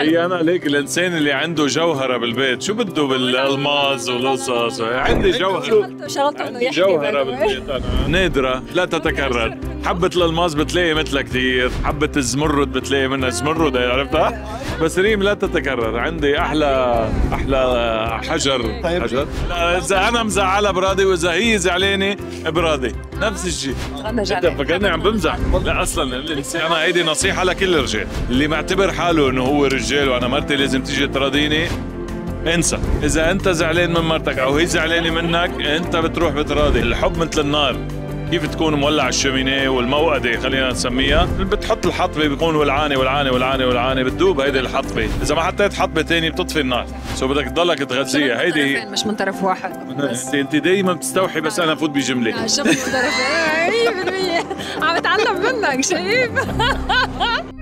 هي أنا ليك الإنسان اللي عنده جوهرة بالبيت. شو بده بالألماس والقصص؟ عندي جوهرة. شغلته إنه يحكي جوهرة. بالبيت أنا. نادرة لا تتكرر. حبة الألماس بتلاقي مثلها كثير حبة الزمرد بتلاقي منها. زمرد عرفتها؟ بس ريم لا تتكرر. عندي أحلى أحلى حجر. طيب. حجر. إذا أنا مزعلها برادي وإذا هي زعلانة برادي نفس الشيء. أنا أنت جعلان فكرني عم بمزح. لا أصلا أنا هيدي نصيحة لكل الرجال اللي معتبر حاله إنه هو رجال وأنا مرتي لازم تيجي تراضيني انسى. إذا أنت زعلان من مرتك أو هي زعلانة منك أنت بتروح بتراضي. الحب مثل النار. كيف تكون مولع الشمينيه والموقده خلينا نسميها؟ بتحط الحطبة بيكون ولعانه ولعانه ولعانه ولعانه بتدوب هيدي الحطبة. إذا ما حطيت حطبة تانية بتطفي النار. سو بدك تضلك تغذيها. هيدي مش من طرف واحد. بس. أنت دائما بتستوحي بس أنا افوت بجملة. شوف من طرفين. 100% عم بتعلم منك شايف؟